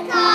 America.